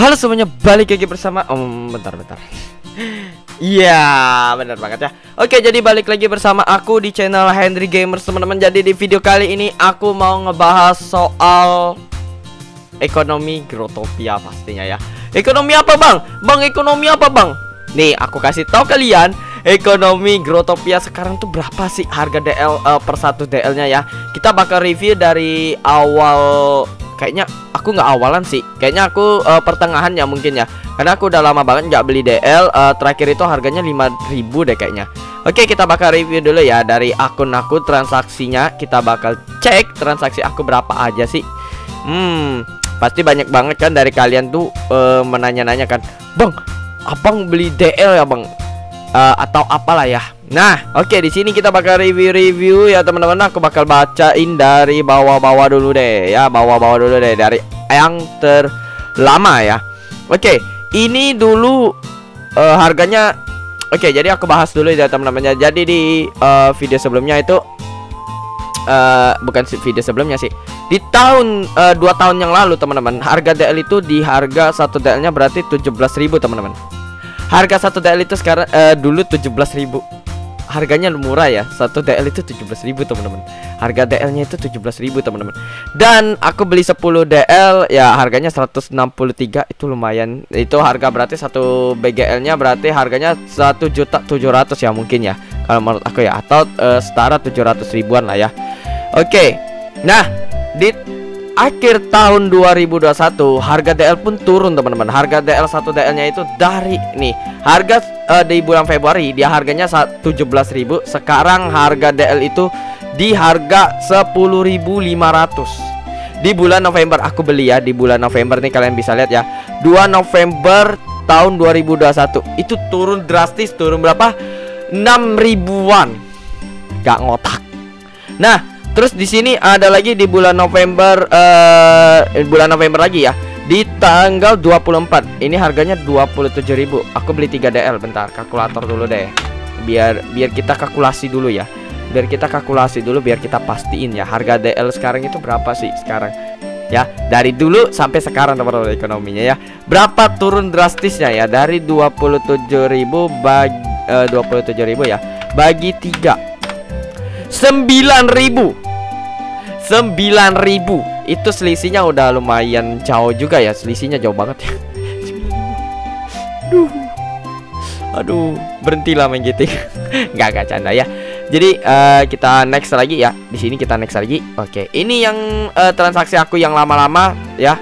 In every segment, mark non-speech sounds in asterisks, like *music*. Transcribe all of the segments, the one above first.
Halo semuanya, balik lagi bersama Om, bentar, bentar. Iya, benar banget ya. Oke, jadi balik lagi bersama aku di channel Henry Gamers teman-teman. Jadi di video kali ini aku mau ngebahas soal Ekonomi Grotopia pastinya ya. Ekonomi apa bang? Bang, ekonomi apa bang? Nih, aku kasih tahu kalian Ekonomi Grotopia sekarang tuh berapa sih harga DL uh, eh, per satu DL nya ya? Kita bakal review dari awal kayaknya aku nggak awalan sih. Kayaknya aku uh, pertengahan ya mungkin ya. Karena aku udah lama banget nggak beli DL uh, eh, terakhir itu harganya 5000 deh kayaknya. Oke kita bakal review dulu ya dari akun aku transaksinya. Kita bakal cek transaksi aku berapa aja sih. Hmm pasti banyak banget kan dari kalian tuh uh, menanya-nanya kan. Bang abang beli DL ya bang uh, atau apalah ya Nah, oke okay, di sini kita bakal review-review ya teman-teman. Aku bakal bacain dari bawah-bawah dulu deh ya, bawah-bawah dulu deh dari yang terlama ya. Oke, okay, ini dulu uh, harganya Oke, okay, jadi aku bahas dulu ya teman-teman. Jadi di uh, video sebelumnya itu uh, bukan video sebelumnya sih. Di tahun uh, dua tahun yang lalu teman-teman, harga DL itu di harga satu DL-nya berarti 17.000 teman-teman. Harga satu DL itu sekarang uh, dulu 17.000 harganya murah ya satu DL itu 17.000 teman-teman. Harga DL nya itu 17.000 teman-teman. Dan aku beli 10 DL ya harganya 163 itu lumayan. Itu harga berarti satu BGL nya berarti harganya 1 juta 700 ya mungkin ya kalau menurut aku ya. Atau uh, setara 700 ribuan lah ya. Oke nah di akhir tahun 2021 harga DL pun turun teman-teman. Harga DL 1 DL nya itu dari nih harga uh, di bulan Februari dia harganya 17.000 sekarang harga DL itu di harga 10.500 di bulan November aku beli ya di bulan November nih kalian bisa lihat ya. 2 November tahun 2021 itu turun drastis turun berapa? 6 ribuan. Gak ngotak. Nah Terus di sini ada lagi di bulan November uh, bulan November lagi ya. Di tanggal 24. Ini harganya 27.000. Aku beli 3 DL bentar, kalkulator dulu deh. Biar biar kita kalkulasi dulu ya. Biar kita kalkulasi dulu biar kita pastiin ya harga DL sekarang itu berapa sih sekarang. Ya, dari dulu sampai sekarang teman-teman ekonominya ya. Berapa turun drastisnya ya dari 27.000 bagi uh, 27.000 ya. Bagi 3 9000 9000 itu selisihnya udah lumayan jauh juga ya. Selisihnya jauh banget ya. Aduh. Aduh berhentilah main gitu *laughs* nggak nggak canda ya. Jadi uh, kita next lagi ya. Di sini kita next lagi. Oke ini yang uh, transaksi aku yang lama-lama ya.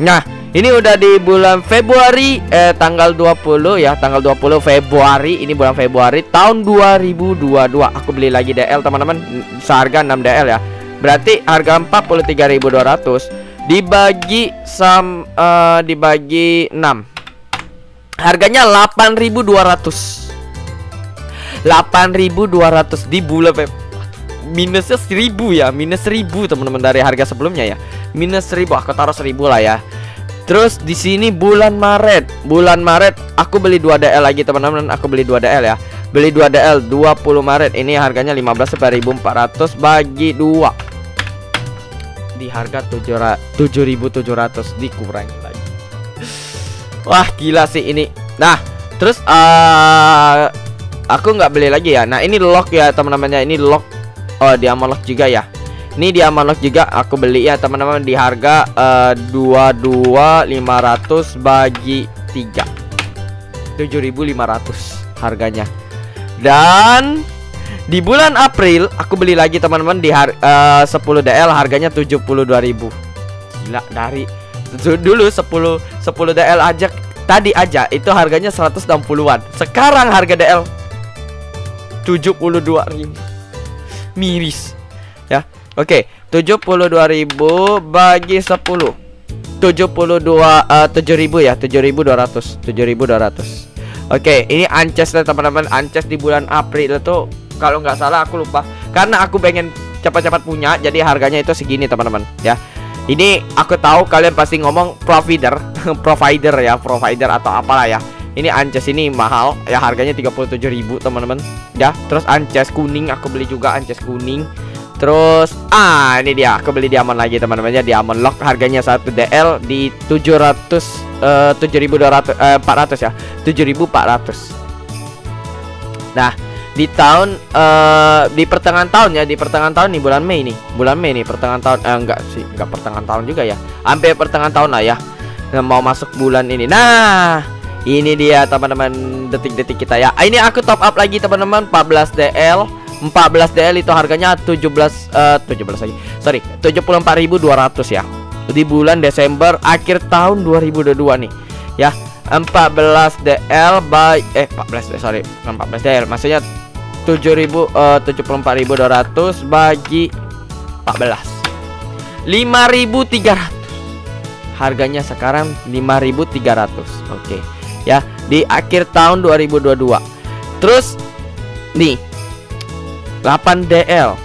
Nah ini udah di bulan Februari eh tanggal 20 ya, tanggal 20 Februari. Ini bulan Februari tahun 2022. Aku beli lagi DL teman-teman. Seharga 6 DL ya. Berarti harga 43.200 dibagi sam uh, dibagi 6. Harganya 8.200. 8.200 di bulan Feb minusnya 1000 ya, minus 1000 teman-teman dari harga sebelumnya ya. Minus 1000 aku taruh 1000 lah ya. Terus di sini bulan Maret, bulan Maret aku beli 2 DL lagi teman-teman, aku beli 2 DL ya. Beli 2 DL 20 Maret. Ini harganya 15.400 bagi 2. Di harga 7.700 dikurangi lagi. Wah, gila sih ini. Nah, terus uh, aku nggak beli lagi ya. Nah, ini lock ya teman-temannya. Ini lock. Oh, dia lock juga ya. Ini di Amanok juga aku beli ya teman-teman di harga uh, 22.500 bagi 3. 7.500 harganya. Dan di bulan April aku beli lagi teman-teman di har uh, 10 DL harganya 72.000. Gila dari dulu 10 10 DL aja tadi aja itu harganya 160-an. Sekarang harga DL 72.000. Miris. Ya. Oke, okay, 72.000 bagi 10. 72 uh, 7.000 ya, 7.200. 7.200. Oke, okay, ini Ances teman-teman. Ances di bulan April itu kalau nggak salah aku lupa. Karena aku pengen cepat-cepat punya, jadi harganya itu segini teman-teman ya. Ini aku tahu kalian pasti ngomong provider, *laughs* provider ya, provider atau apalah ya. Ini Ances ini mahal ya harganya 37.000 teman-teman. Ya, terus Ances kuning aku beli juga Ances kuning Terus ah ini dia aku beli diamond lagi teman-teman ya diamond lock harganya 1 DL di 700 uh, 7200 uh, 400 ya 7400. Nah, di tahun uh, di pertengahan tahun ya di pertengahan tahun nih bulan Mei nih bulan Mei nih pertengahan tahun eh, enggak sih enggak pertengahan tahun juga ya hampir pertengahan tahun lah ya nah, mau masuk bulan ini nah ini dia teman-teman detik-detik kita ya ini aku top up lagi teman-teman 14 DL 14 DL itu harganya 17 uh, 17 lagi. Sorry, 74.200 ya. Di bulan Desember akhir tahun 2022 nih. Ya, 14 DL by eh 14 DL, sorry, bukan 14 DL. Maksudnya 7000 uh, 74.200 bagi 14. 5.300. Harganya sekarang 5.300. Oke. Okay. Ya, di akhir tahun 2022. Terus nih 8 DL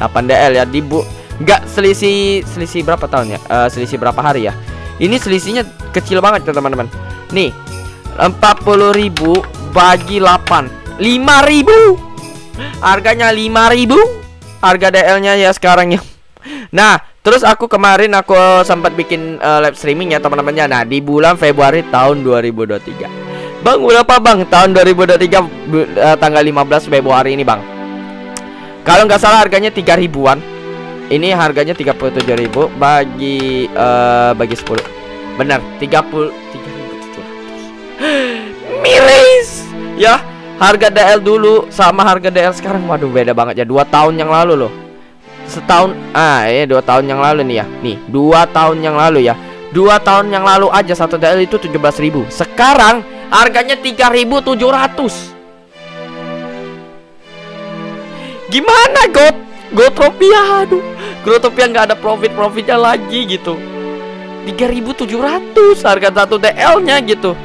8 DL ya di bu nggak selisih selisih berapa tahun ya uh, selisih berapa hari ya ini selisihnya kecil banget ya teman-teman nih 40.000 bagi 8 5.000 harganya 5.000 harga DL nya ya sekarang ya. Nah terus aku kemarin aku sempat bikin uh, live streaming ya teman-teman ya nah di bulan Februari tahun 2023 Bang, berapa bang? Tahun 2023 uh, eh, tanggal 15 Februari ini bang. Kalau nggak salah harganya 3 ribuan. Ini harganya 37 ribu bagi uh, bagi 10 Benar, 30 3700 *gasps* Miris! Ya, harga DL dulu sama harga DL sekarang. Waduh beda banget ya, 2 tahun yang lalu loh. Setahun, ah ya 2 tahun yang lalu nih ya. Nih, 2 tahun yang lalu ya. Dua tahun yang lalu aja satu DL itu 17.000 Sekarang Harganya 3700 Gimana God? Gotropia aduh. Grotopia nggak ada profit-profitnya lagi gitu. 3700 harga satu DL nya gitu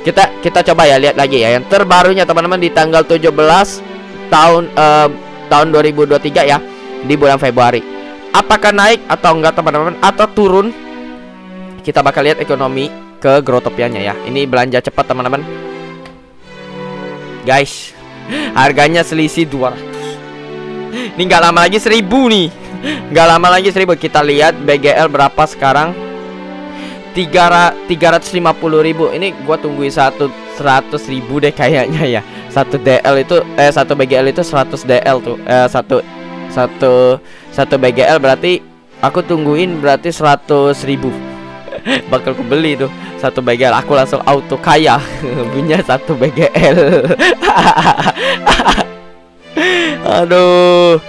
kita kita coba ya lihat lagi ya yang terbarunya teman-teman di tanggal 17 tahun uh, tahun 2023 ya di bulan Februari apakah naik atau enggak teman-teman atau turun kita bakal lihat ekonomi ke Grotopianya ya. Ini belanja cepat teman-teman. Guys, harganya selisih 200. Ini nggak lama lagi 1000 nih. Nggak lama lagi 1000. Kita lihat BGL berapa sekarang. 350 ribu. Ini gua tungguin satu 100 ribu deh kayaknya ya. Satu DL itu Eh satu BGL itu 100 DL tuh. Eh satu Satu Satu BGL berarti Aku tungguin berarti 100 ribu. *laughs* Bakal ku beli tuh satu BGL aku langsung auto kaya. *laughs* Punya satu BGL *laughs* aduh.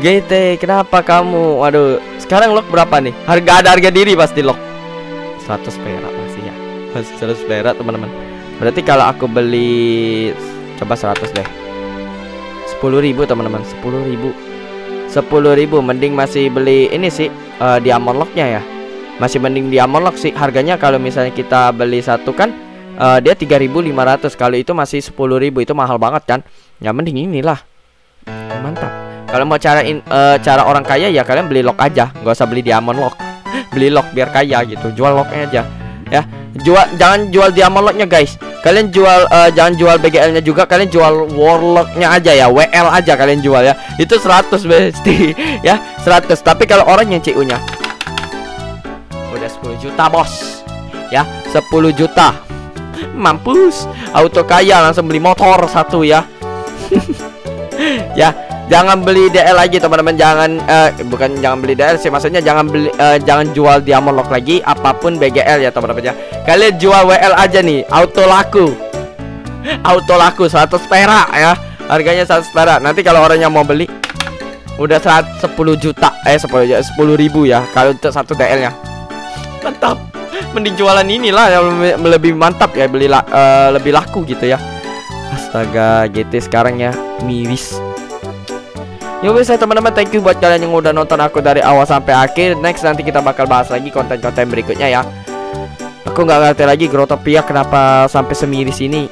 GT kenapa kamu? Waduh sekarang lock berapa nih? Harga ada harga diri pasti lock 100 perak pasti ya. 100 perak teman-teman. Berarti kalau aku beli coba 100 deh. 10.000 teman-teman. 10.000 10.000 mending masih beli ini sih uh, diamond locknya ya. Masih mending di Amolok sih. Harganya kalau misalnya kita beli satu kan uh, dia 3.500 kalau itu masih 10.000 itu mahal banget kan? Ya mending inilah. Mantap. Kalau mau cara in, uh, cara orang kaya ya kalian beli lock aja. Nggak usah beli diamond lock beli lock biar kaya gitu. Jual locknya aja. Ya jual jangan jual diamond locknya guys. Kalian jual uh, jangan jual BGL nya juga kalian jual warlocknya aja ya WL aja kalian jual ya. Itu 100 besti *laughs* ya 100 tapi kalau orang yang CU nya udah 10 juta bos. Ya 10 juta. *laughs* Mampus. Auto kaya langsung beli motor satu ya. *laughs* Ya jangan beli DL lagi teman-teman. Jangan uh, bukan jangan beli DL sih maksudnya jangan beli uh, jangan jual diamond lock lagi apa pun BGL ya teman-teman ya. Kalian jual WL aja nih auto laku. Auto laku 100 perak ya. Harganya 100 perak. Nanti kalau orangnya mau beli udah 10 juta eh 10 10 ribu ya kalau untuk satu DL nya mantap. Mending jualan inilah yang lebih mantap ya beli uh, lebih laku gitu ya. Astaga GT sekarang ya miris Ya wes teman-teman thank you buat kalian yang udah nonton aku dari awal sampai akhir. Next nanti kita bakal bahas lagi konten-konten berikutnya ya. Aku nggak ngerti lagi Grotopia kenapa sampai semiris ini?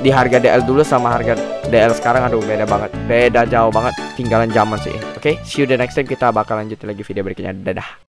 Di harga DL dulu sama harga DL sekarang aduh beda banget. Beda jauh banget tinggalan zaman sih. Oke okay, see you the next time kita bakal lanjut lagi video berikutnya. Dadah